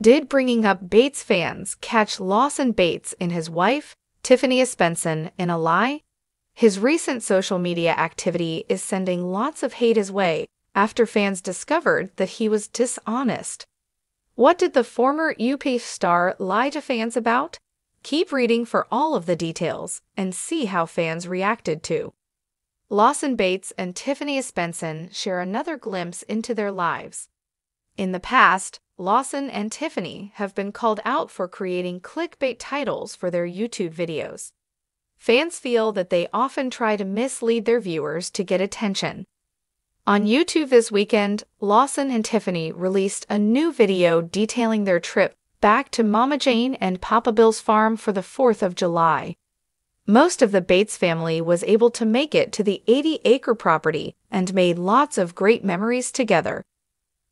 Did Bringing Up Bates fans catch Lawson Bates and his wife, Tiffany Espensen, in a lie? His recent social media activity is sending lots of hate his way after fans discovered that he was dishonest. What did the former UP star lie to fans about? Keep reading for all of the details and see how fans reacted to. Lawson Bates and Tiffany Espensen share another glimpse into their lives. In the past, Lawson and Tiffany have been called out for creating clickbait titles for their YouTube videos. Fans feel that they often try to mislead their viewers to get attention. On YouTube this weekend, Lawson and Tiffany released a new video detailing their trip back to Mama Jane and Papa Bill's farm for the 4th of July. Most of the Bates family was able to make it to the 80 acre property and made lots of great memories together.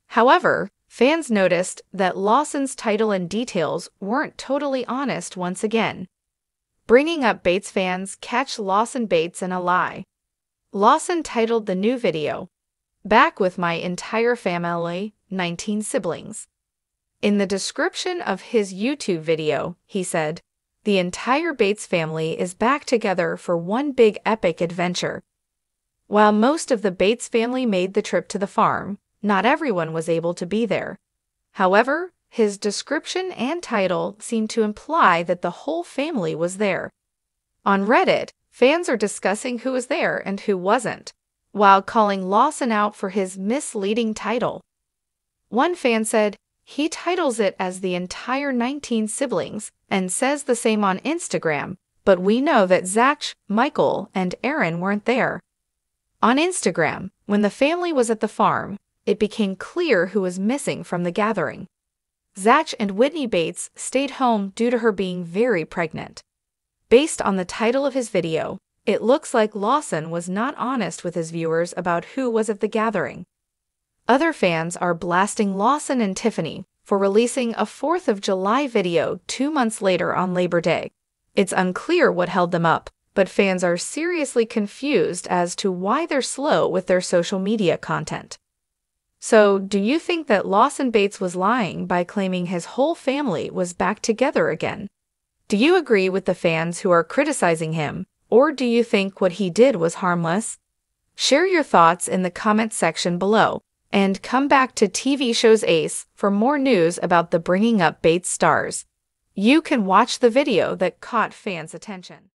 However, fans noticed that Lawson's title and details weren't totally honest once again. Bringing up Bates fans catch Lawson Bates in a lie. Lawson titled the new video, Back with My Entire Family, 19 Siblings. In the description of his YouTube video, he said, The entire Bates family is back together for one big epic adventure. While most of the Bates family made the trip to the farm, not everyone was able to be there. However, his description and title seem to imply that the whole family was there. On Reddit, fans are discussing who was there and who wasn't, while calling Lawson out for his misleading title. One fan said, he titles it as the entire 19 siblings and says the same on Instagram, but we know that Zach, Michael, and Erin weren't there. On Instagram, when the family was at the farm, it became clear who was missing from the gathering. Zach and Whitney Bates stayed home due to her being very pregnant. Based on the title of his video, it looks like Lawson was not honest with his viewers about who was at the gathering. Other fans are blasting Lawson and Tiffany for releasing a 4th of July video two months later on Labor Day. It's unclear what held them up, but fans are seriously confused as to why they're slow with their social media content. So, do you think that Lawson Bates was lying by claiming his whole family was back together again? Do you agree with the fans who are criticizing him, or do you think what he did was harmless? Share your thoughts in the comments section below. And come back to TV Shows Ace for more news about the Bringing Up Bates stars. You can watch the video that caught fans' attention.